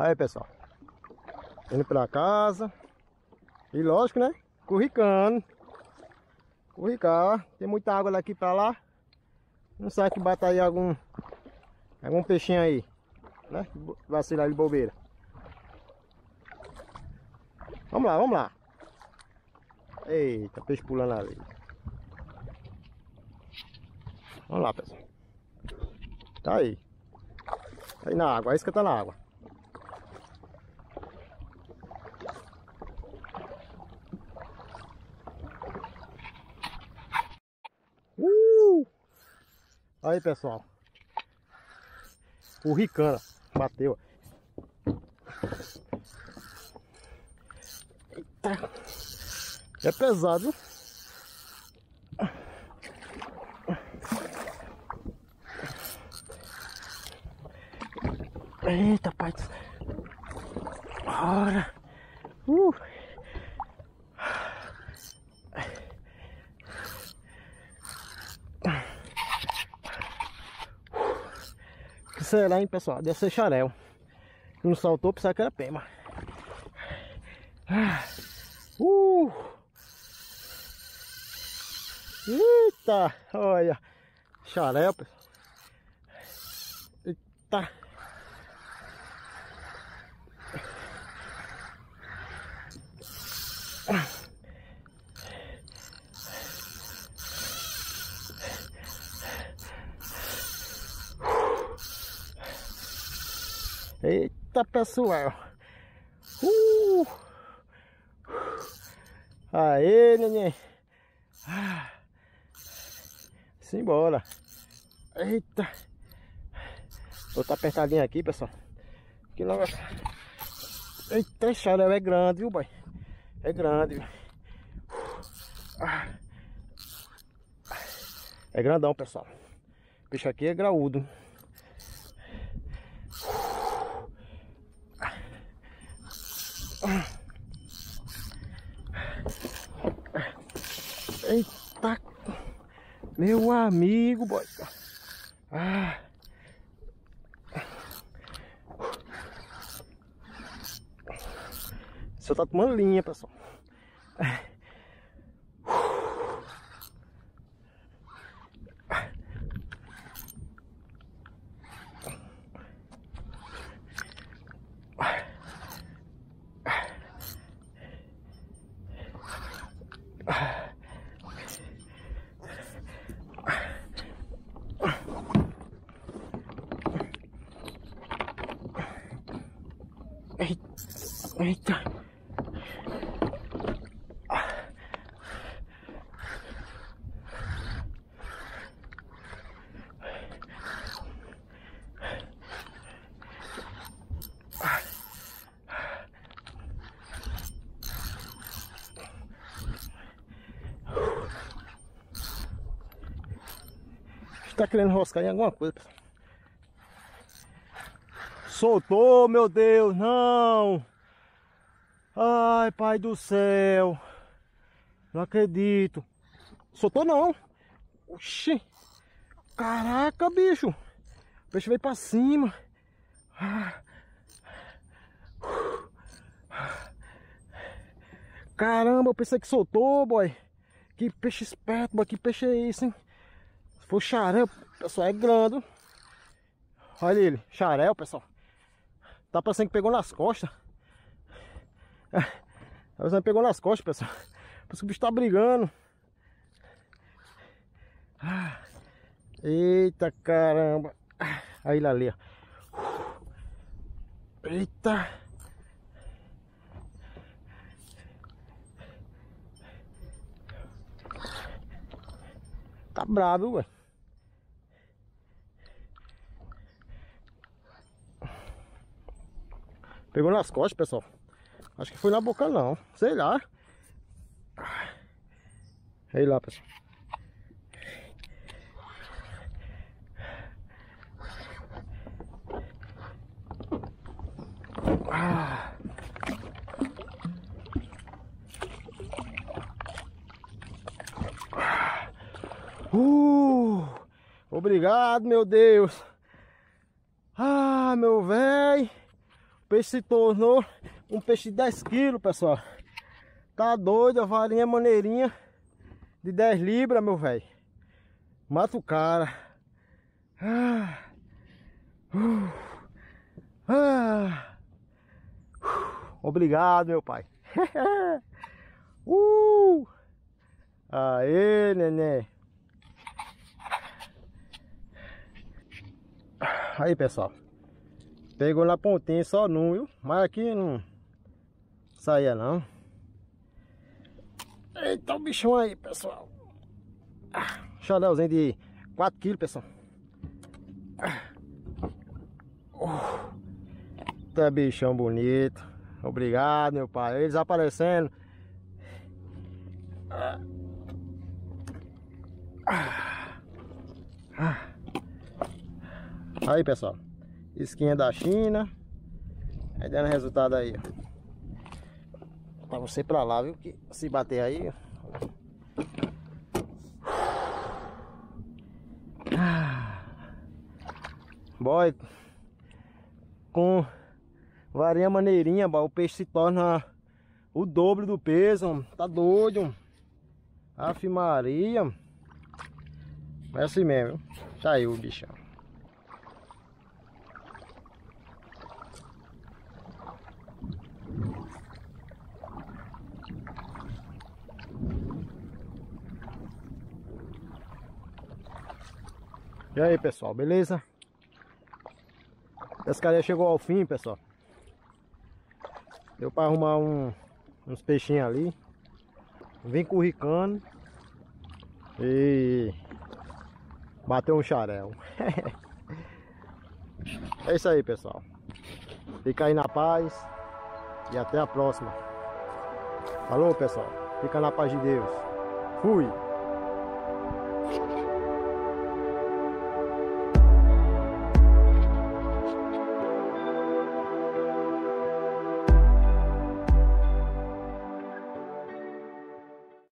Aí, pessoal. Indo pra casa. E lógico, né? Curricando. Curricar. Tem muita água daqui pra lá. Não sabe que bata aí algum... Algum peixinho aí. Né? Vacilar de bobeira. Vamos lá, vamos lá. Eita, peixe pulando ali. Vamos lá, pessoal. Tá aí. Tá aí na água, a isca tá na água. Uh! Aí, pessoal. O Ricana bateu. Eita. É pesado. Eita, pai. Bora. Uh. Que será, hein, pessoal? Deve ser xarel. Não saltou, pensava que era pema. Uh. Eita, olha. Xarel, pessoal. Eita. Eita, pessoal. Uh. Aê, neném. Ah. Simbora. Eita. Vou estar apertadinho aqui, pessoal. Que logo... Eita, xarel é grande, viu, boy? É grande, viu? Ah. É grandão, pessoal. O peixe aqui é graúdo. Eita! Meu amigo, boy. Ah. Você tá tomando linha, pessoal. Eita. Está querendo roscar em alguma coisa, pessoal. Soltou, meu Deus, não! Ai, pai do céu. Não acredito. Soltou não. Oxi. Caraca, bicho. O peixe veio pra cima. Caramba, eu pensei que soltou, boy. Que peixe esperto, boy. Que peixe é esse, hein? Se for xarel, pessoal, é grande. Olha ele, xarel, pessoal. Tá parecendo que pegou nas costas. A visão pegou nas costas, pessoal. Isso que o bicho tá brigando. Eita caramba. Aí ele ali, ó. Eita. Tá bravo, ué. Pegou nas costas, pessoal. Acho que foi na boca não. Sei lá. Sei lá, pessoal. Uh, obrigado, meu Deus. Ah, meu velho. Peixe se tornou um peixe de 10 quilos, pessoal. Tá doido, a varinha maneirinha de 10 libras, meu velho. Mata o cara. Ah. Uh. Ah. Uh. Obrigado, meu pai. uh. Aê, neném. Aí, pessoal. Pegou na pontinha só num, viu? Mas aqui não saía não. Eita o bichão aí, pessoal. Ah, Chaléuzinho de 4 quilos, pessoal. Uh, tá bichão bonito. Obrigado, meu pai. Eles aparecendo. Ah. Ah. Aí, pessoal. Esquinha da China. Aí dando resultado aí, ó. Pra você pra lá, viu? Que se bater aí. Boy, com varinha maneirinha, boy, o peixe se torna o dobro do peso, tá doido. Aff Maria. É assim mesmo, saiu o bichão. E aí pessoal, beleza? A pescaria chegou ao fim pessoal. Deu para arrumar um, uns peixinhos ali. Vim curricando E Bateu um xarel. É isso aí pessoal. Fica aí na paz E até a próxima. Falou pessoal. Fica na paz de Deus. Fui